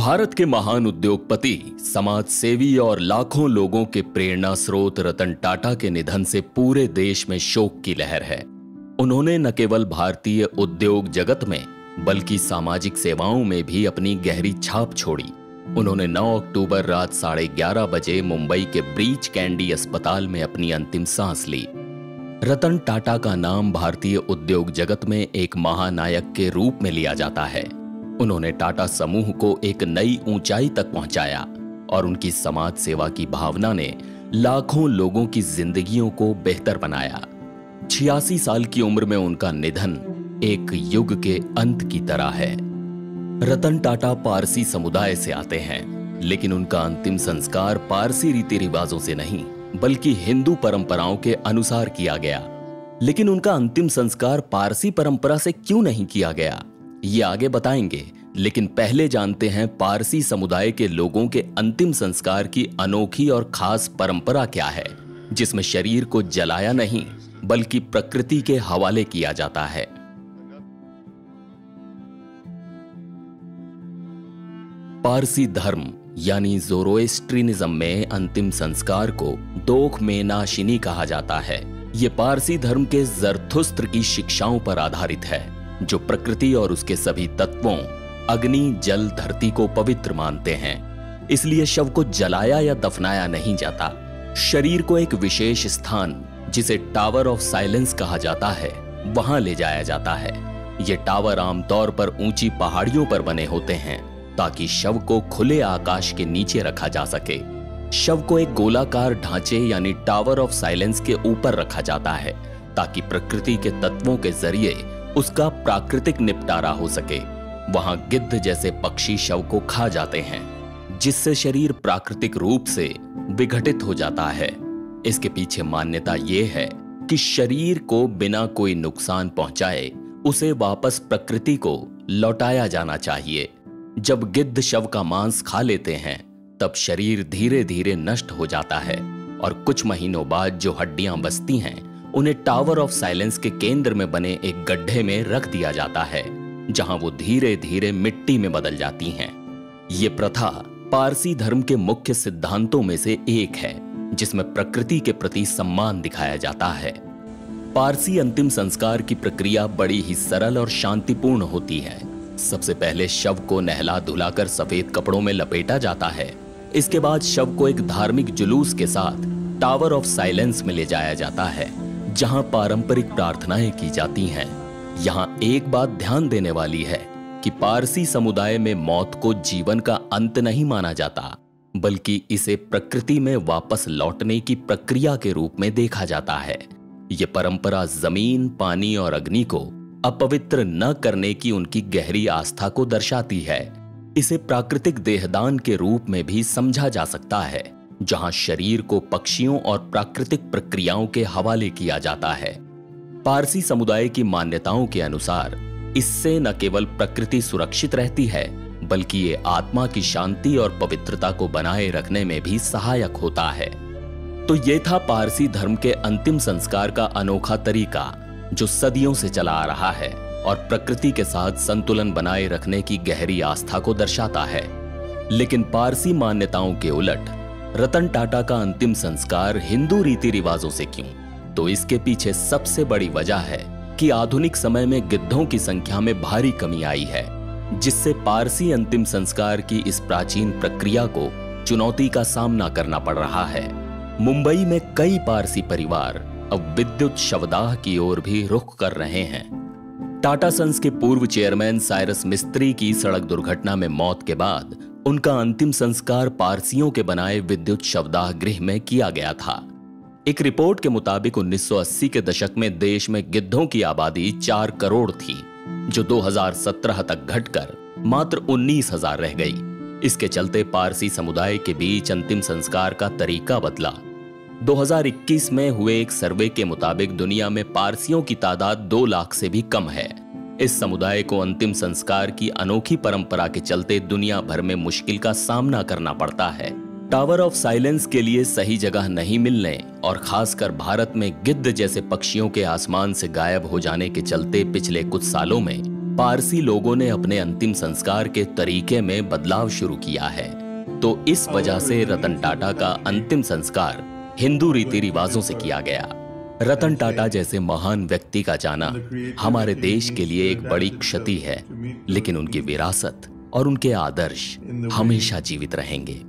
भारत के महान उद्योगपति समाज सेवी और लाखों लोगों के प्रेरणा स्रोत रतन टाटा के निधन से पूरे देश में शोक की लहर है। उन्होंने न केवल भारतीय उद्योग जगत में, बल्कि सामाजिक सेवाओं में भी अपनी गहरी छाप छोड़ी। उन्होंने 9 अक्टूबर रात साढ़े ग्यारह बजे मुंबई के ब्रीच कैंडी अस्पताल में अपनी अंतिम सांस ली। रतन टाटा का नाम भारतीय उद्योग जगत में एक महानायक के रूप में लिया जाता है। उन्होंने टाटा समूह को एक नई ऊंचाई तक पहुँचाया और उनकी समाज सेवा की भावना ने लाखों लोगों की जिंदगियों को बेहतर बनाया। छियासी साल की उम्र में उनका निधन एक युग के अंत की तरह है। रतन टाटा पारसी समुदाय से आते हैं, लेकिन उनका अंतिम संस्कार पारसी रीति रिवाजों से नहीं, बल्कि हिंदू परंपराओं के अनुसार किया गया। लेकिन उनका अंतिम संस्कार पारसी परंपरा से क्यों नहीं किया गया? ये आगे बताएँगे, लेकिन पहले जानते हैं पारसी समुदाय के लोगों के अंतिम संस्कार की अनोखी और खास परंपरा क्या है, जिसमें शरीर को जलाया नहीं, बल्कि प्रकृति के हवाले किया जाता है। पारसी धर्म, यानी जोरोएस्ट्रिनिज्म में अंतिम संस्कार को दोख में नाशिनी कहा जाता है। ये पारसी धर्म के जरथुस्त्र की शिक्षाओं पर आधारित है। जो प्रकृति और उसके सभी तत्वों, अग्नि, जल, धरती को पवित्र मानते हैं। इसलिए शव को जलाया या दफनाया नहीं जाता। शरीर को एक विशेष स्थान, जिसे टावर ऑफ़ साइलेंस कहा जाता है, वहाँ ले जाया जाता है। ये टावर आमतौर पर ऊँची पहाड़ियों पर बने होते हैं, ताकि शव को खुले आकाश के नीचे रखा जा सके। शव को एक गोलाकार ढांचे यानी टावर ऑफ़ साइलेंस के ऊपर रखा जाता है, ताकि प्रकृति के तत्वों के ज़रिए उसका प्राकृतिक निपटारा हो सके। वहाँ गिद्ध जैसे पक्षी शव को खा जाते हैं, जिससे शरीर प्राकृतिक रूप से विघटित हो जाता है। इसके पीछे मान्यता यह है कि शरीर को बिना कोई नुकसान पहुँचाए उसे वापस प्रकृति को लौटाया जाना चाहिए। जब गिद्ध शव का मांस खा लेते हैं, तब शरीर धीरे धीरे नष्ट हो जाता है और कुछ महीनों बाद जो हड्डियाँ बसती हैं उन्हें टावर ऑफ़ साइलेंस के केंद्र में बने एक गड्ढे में रख दिया जाता है, जहाँ वो धीरे धीरे मिट्टी में बदल जाती हैं। ये प्रथा पारसी धर्म के मुख्य सिद्धांतों में से एक है, जिसमें प्रकृति के प्रति सम्मान दिखाया जाता है। पारसी अंतिम संस्कार की प्रक्रिया बड़ी ही सरल और शांतिपूर्ण होती है। सबसे पहले शव को नहला धुलाकर सफ़ेद कपड़ों में लपेटा जाता है। इसके बाद शव को एक धार्मिक जुलूस के साथ टावर ऑफ़ साइलेंस में ले जाया जाता है। जहाँ पारंपरिक प्रार्थनाएँ की जाती हैं, यहाँ एक बात ध्यान देने वाली है कि पारसी समुदाय में मौत को जीवन का अंत नहीं माना जाता, बल्कि इसे प्रकृति में वापस लौटने की प्रक्रिया के रूप में देखा जाता है। ये परंपरा ज़मीन, पानी और अग्नि को अपवित्र न करने की उनकी गहरी आस्था को दर्शाती है। इसे प्राकृतिक देहदान के रूप में भी समझा जा सकता है। जहाँ शरीर को पक्षियों और प्राकृतिक प्रक्रियाओं के हवाले किया जाता है। पारसी समुदाय की मान्यताओं के अनुसार, इससे न केवल प्रकृति सुरक्षित रहती है, बल्कि ये आत्मा की शांति और पवित्रता को बनाए रखने में भी सहायक होता है। तो ये था पारसी धर्म के अंतिम संस्कार का अनोखा तरीका, जो सदियों से चला आ रहा है और प्रकृति के साथ संतुलन बनाए रखने की गहरी आस्था को दर्शाता है। लेकिन पारसी मान्यताओं के उलट रतन टाटा का अंतिम संस्कार हिंदू रीति रिवाजों से क्यों? तो इसके पीछे सबसे बड़ी वजह है कि आधुनिक समय में गिद्धों की संख्या में भारी कमी आई है, जिससे पारसी अंतिम संस्कार की इस प्राचीन प्रक्रिया को चुनौती का सामना करना पड़ रहा है। मुंबई में कई पारसी परिवार अब विद्युत शवदाह की ओर भी रुख कर रहे हैं। टाटा सन्स के पूर्व चेयरमैन साइरस मिस्त्री की सड़क दुर्घटना में मौत के बाद उनका अंतिम संस्कार पारसियों के बनाए विद्युत शवदाह गृह में किया गया था। एक रिपोर्ट के मुताबिक 1980 के दशक में देश में गिद्धों की आबादी चार करोड़ थी, जो 2017 तक घटकर मात्र उन्नीस हज़ार रह गई। इसके चलते पारसी समुदाय के बीच अंतिम संस्कार का तरीका बदला। 2021 में हुए एक सर्वे के मुताबिक दुनिया में पारसियों की तादाद दो लाख से भी कम है। इस समुदाय को अंतिम संस्कार की अनोखी परंपरा के चलते दुनिया भर में मुश्किल का सामना करना पड़ता है। टावर ऑफ़ साइलेंस के लिए सही जगह नहीं मिलने और खासकर भारत में गिद्ध जैसे पक्षियों के आसमान से गायब हो जाने के चलते पिछले कुछ सालों में पारसी लोगों ने अपने अंतिम संस्कार के तरीके में बदलाव शुरू किया है। तो इस वजह से रतन टाटा का अंतिम संस्कार हिंदू रीति रिवाजों से किया गया। रतन टाटा जैसे महान व्यक्ति का जाना हमारे देश के लिए एक बड़ी क्षति है लेकिन उनकी विरासत और उनके आदर्श हमेशा जीवित रहेंगे।